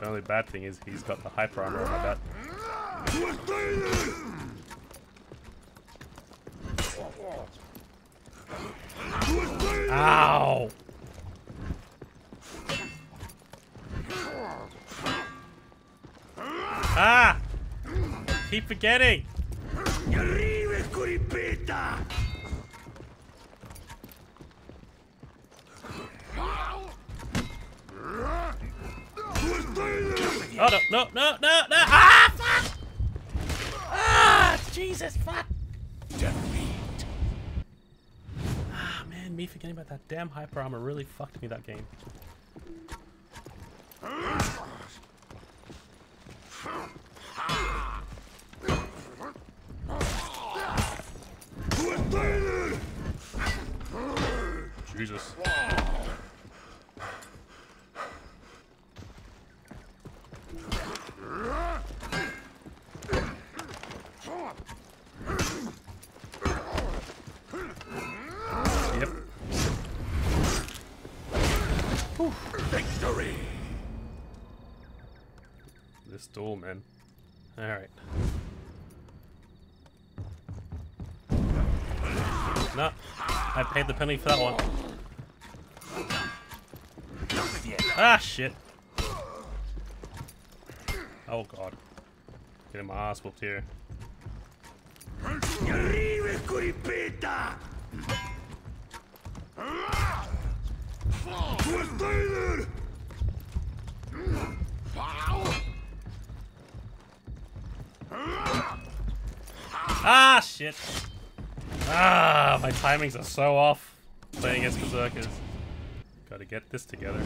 The only bad thing is he's got the hyper armor on my. Ow! Ah! Keep forgetting! Oh no, no, no, no, no! Ah! Fuck! Ah! Jesus, fuck! Defeat. Ah, man, me forgetting about that damn hyper armor really fucked me that game. Jesus. Yep. Victory! This duel, man. Alright. No. I paid the penalty for that one. Ah, shit. Oh, God. Getting my ass whooped here. Ah, shit. Ah, my timings are so off playing as Berserkers. Gotta get this together.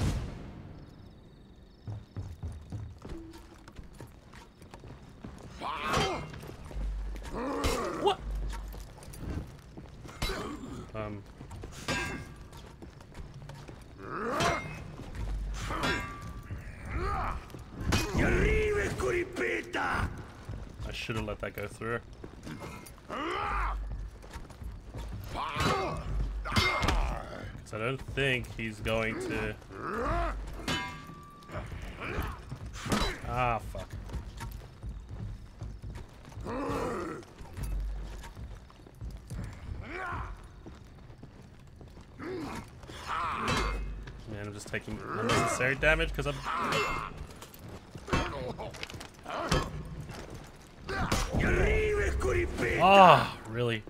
What? Um. I should have let that go through. I don't think he's going to... Ah, fuck. Man, I'm just taking unnecessary damage because I'm... Ah, really?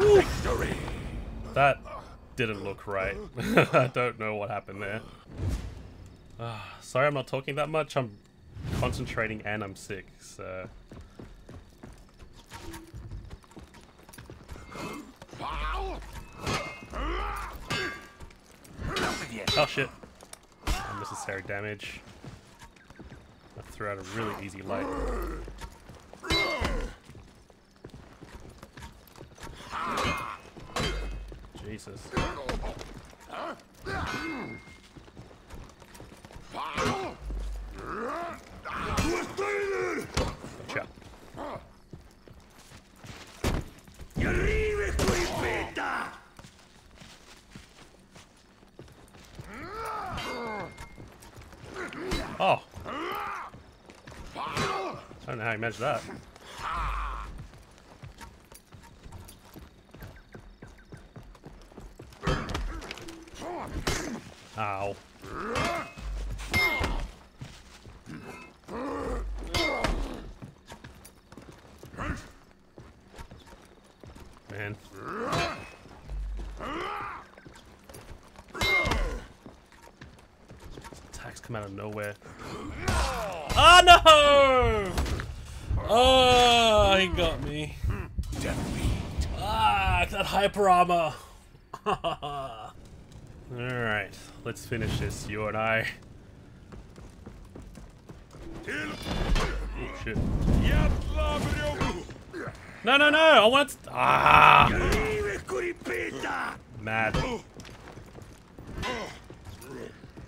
Victory! That didn't look right. I don't know what happened there. Ah, sorry I'm not talking that much. I'm concentrating and I'm sick, so... Oh shit. Unnecessary damage. I threw out a really easy light. Jesus. Oh. I don't know how you measure that. Ow. Man. Attacks come out of nowhere. Oh no! Oh, he got me. Ah, that hyper armor. Alright, let's finish this, you and I. Oh, shit. No, no, no! I want. Ah! Mad.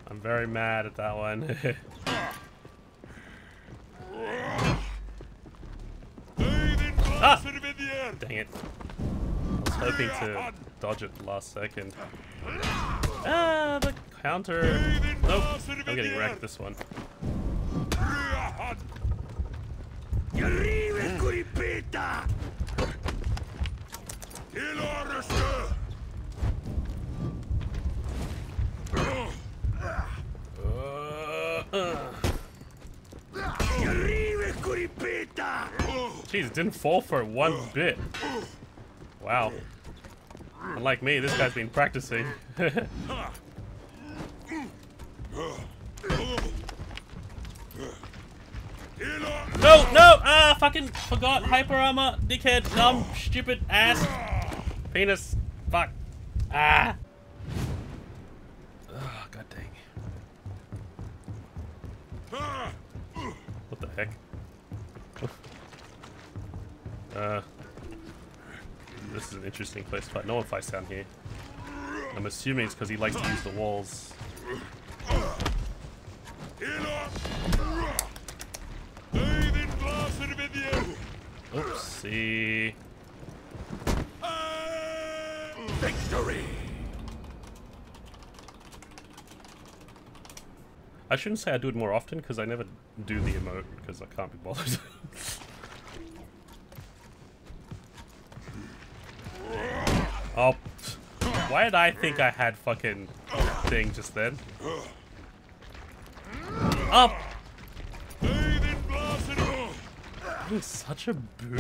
I'm very mad at that one. ah! Dang it. I was hoping to dodge it last second. Ah, the counter. Nope. I'm getting wrecked this one. Jeez, it didn't fall for one bit. Wow. Unlike me, this guy's been practicing. no, no! Ah, fucking forgot hyper armor, dickhead, dumb, stupid ass, penis, fuck. Ah. Oh, god dang. What the heck? uh, this is an interesting place to fight. No one fights down here. I'm assuming it's because he likes to use the walls. Oopsie. Victory! I shouldn't say I do it more often because I never do the emote because I can't be bothered. oh, why did I think I had fucking thing just then? Up! He's such a boo.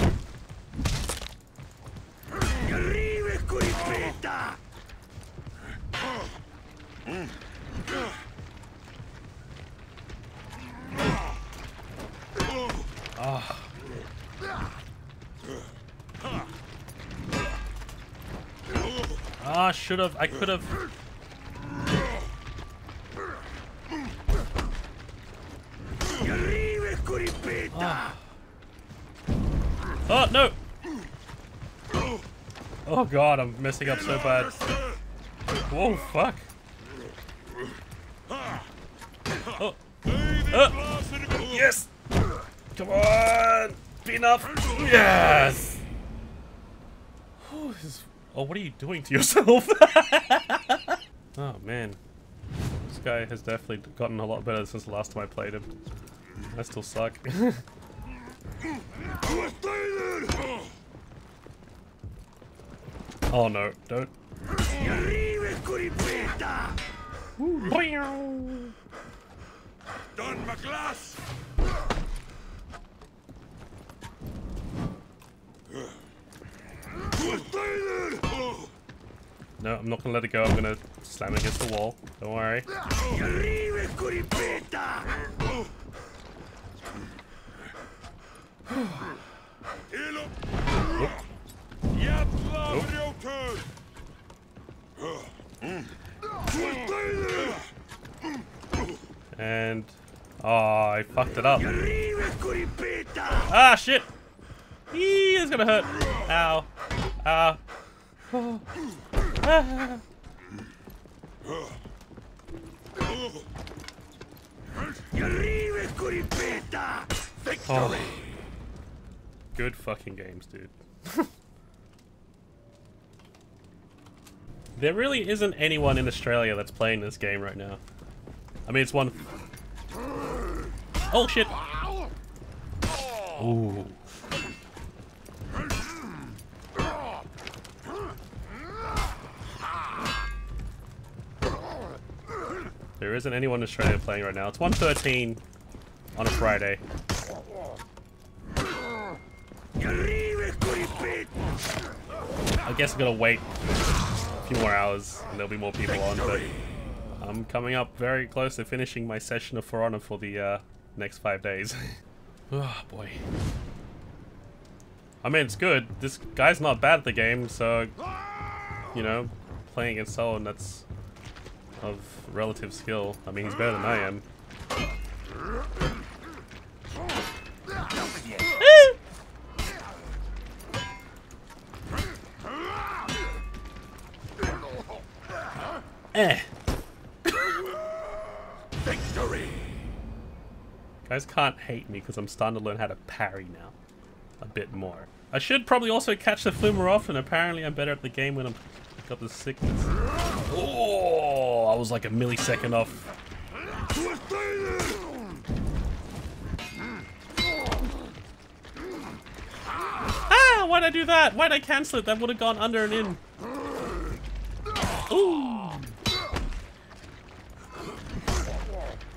Ah. Ah, should have. I could have. Ah. Oh no! Oh god, I'm messing up so bad. Whoa, fuck. Oh. Uh. Yes! Come on! Be enough! Yes! Oh, this- oh, what are you doing to yourself? oh, man. This guy has definitely gotten a lot better since the last time I played him. I still suck. oh no, don't. Don McGlass! No, I'm not gonna let it go. I'm gonna slam against the wall. Don't worry. And oh, I fucked it up. Ah, shit! Eee, it's gonna hurt. Ow. Ow. Ah. Oh. Good fucking games, dude. there really isn't anyone in Australia that's playing this game right now. I mean, it's one. Oh shit! Ooh. There isn't anyone in Australia playing right now. It's 113 on a Friday. I guess I'm gonna wait a few more hours and there'll be more people on, but I'm coming up very close to finishing my session of For Honor for the uh, next five days. oh boy. I mean, it's good. This guy's not bad at the game, so, you know, playing against someone that's of relative skill. I mean, he's better than I am. eh. Guys can't hate me because I'm starting to learn how to parry now. A bit more. I should probably also catch the flu more often. Apparently I'm better at the game when I'm got the sickness. Oh, I was like a millisecond off. Ah, why'd I do that? Why'd I cancel it? That would have gone under and in. Ooh.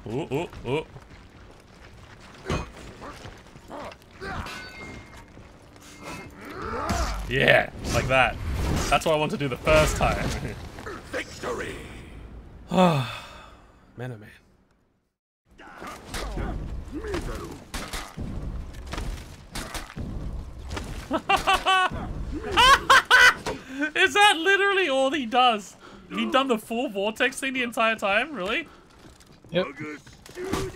Ooh, ooh, ooh. Yeah, like that. That's what I want to do the first time. Victory! man, oh man. Is that literally all he does? He done the full vortex thing the entire time? Really? Yep. August Junior!